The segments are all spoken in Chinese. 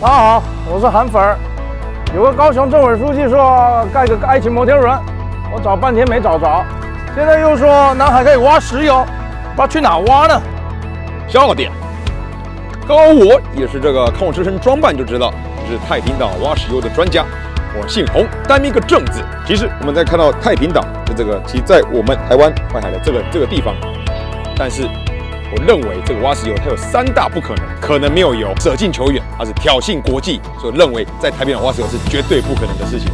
大家好，我是韩粉儿。有个高雄政委书记说盖个爱情摩天轮，我找半天没找着。现在又说南海可以挖石油，那去哪挖呢？笑点。高我也是这个看我这身装扮就知道，我是太平岛挖石油的专家。我姓洪，单名一个正字。其实我们在看到太平岛的这个，其在我们台湾外海的这个这个地方，但是我认为这个挖石油它有三大不可能：可能没有油，舍近求远，还是挑衅国际。所以认为在太平岛挖石油是绝对不可能的事情。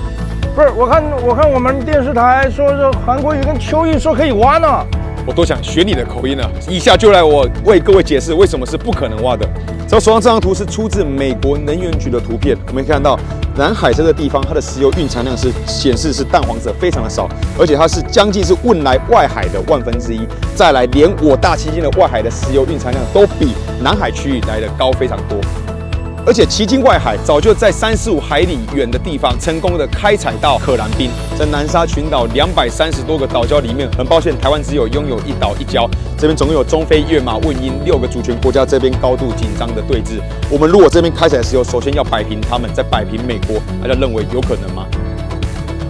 不是，我看我看我们电视台说这韩国瑜跟邱毅说可以挖呢。我都想学你的口音了，以下就来我为各位解释为什么是不可能挖的。这手上这张图是出自美国能源局的图片，我们可以看到南海这个地方，它的石油蕴藏量是显示是淡黄色，非常的少，而且它是将近是汶莱外海的万分之一。再来，连我大七星的外海的石油蕴藏量都比南海区域来的高非常多。而且奇经外海早就在三十五海里远的地方成功的开采到可燃冰，在南沙群岛两百三十多个岛礁里面，很抱歉，台湾只有拥有一岛一礁。这边总共有中非、越马、汶英六个主权国家，这边高度紧张的对峙。我们如果这边开采石油，首先要摆平他们，再摆平美国，大家认为有可能吗？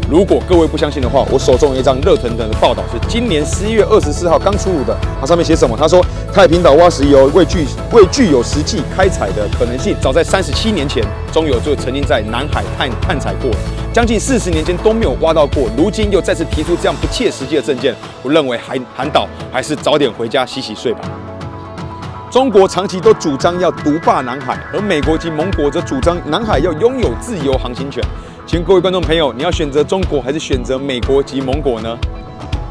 如果各位不相信的话，我手中有一张热腾腾的报道，是今年十一月二十四号刚出炉的。它上面写什么？他说太平岛挖石油未具未具有实际开采的可能性。早在三十七年前，中油就曾经在南海探探采过，将近四十年间都没有挖到过。如今又再次提出这样不切实际的证件，我认为韩韩岛还是早点回家洗洗睡吧。中国长期都主张要独霸南海，而美国及盟国则主张南海要拥有自由航行权。请各位观众朋友，你要选择中国还是选择美国及盟国呢？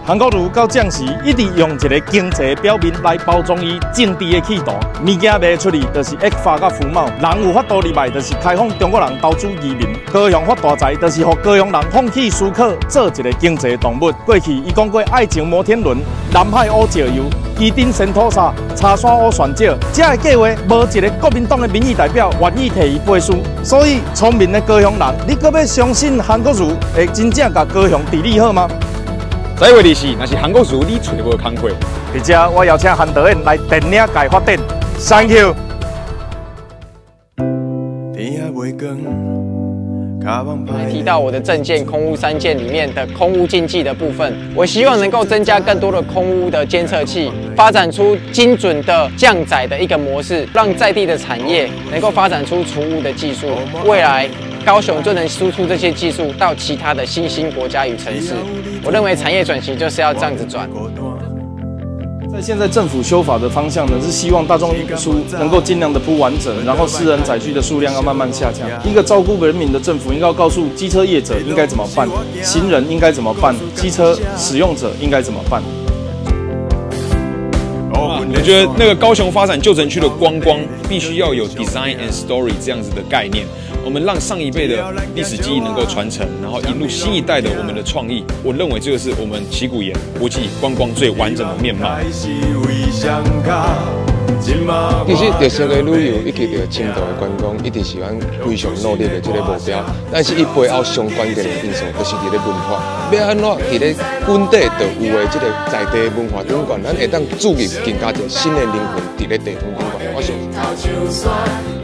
韩国瑜到降时，一直用一个经济表面来包装伊政治的企图。物件卖出去，就是恶化甲浮冒。人有法度入来，就是开放中国人投资移民。高雄发大财，就是让高雄人放弃思考，做一个经济动物。过去伊讲过爱情摩天轮、南海乌石油、基丁神土沙、茶山乌船礁，这个计划无一个国民党的民意代表愿意替伊背书。所以聪明的高雄人，你可要相信韩国瑜会真正甲高雄治理好吗？再位的是，那是韩国瑜你揣无工课。而且我邀请韩德恩来电影界发展，Thank you。提到我的证件空屋三件里面的空屋禁忌的部分，我希望能够增加更多的空屋的监测器，发展出精准的降载的一个模式，让在地的产业能够发展出除污的技术。未来高雄就能输出这些技术到其他的新兴国家与城市。我认为产业转型就是要这样子转。在现在政府修法的方向呢，是希望大众运输能够尽量的铺完整，然后私人载具的数量要慢慢下降。一个照顾人民的政府，应该要告诉机车业者应该怎么办，行人应该怎么办，机车使用者应该怎么办。我觉得那个高雄发展旧城区的观光，必须要有 design and story 这样子的概念。我们让上一辈的历史记忆能够传承，然后引入新一代的我们的创意。我认为这个是我们旗鼓岩国际观光最完整的面貌。其实，特色个旅游以及着深度的观光，一定是咱非常努力的这个目标。但是，伊背后相关键的因素，就是伫咧文化。要安怎伫咧本地的有的这个在地的文化顶管，咱会当注入更加多新的灵魂伫咧地方顶管。我想。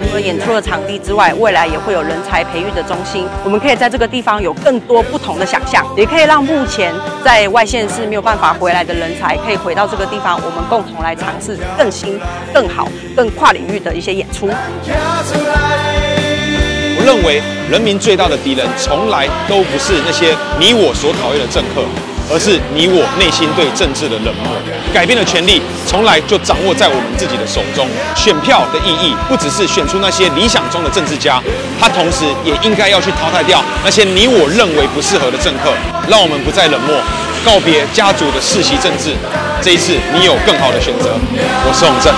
除了演出的场地之外，未来也会有人才培育的中心。我们可以在这个地方有更多不同的想象，也可以让目前在外县市没有办法回来的人才，可以回到这个地方，我们共同来尝试更新、更好、更跨领域的一些演出。我认为，人民最大的敌人，从来都不是那些你我所讨厌的政客。而是你我内心对政治的冷漠，改变的权利从来就掌握在我们自己的手中。选票的意义不只是选出那些理想中的政治家，它同时也应该要去淘汰掉那些你我认为不适合的政客，让我们不再冷漠，告别家族的世袭政治。这一次，你有更好的选择。我是洪正。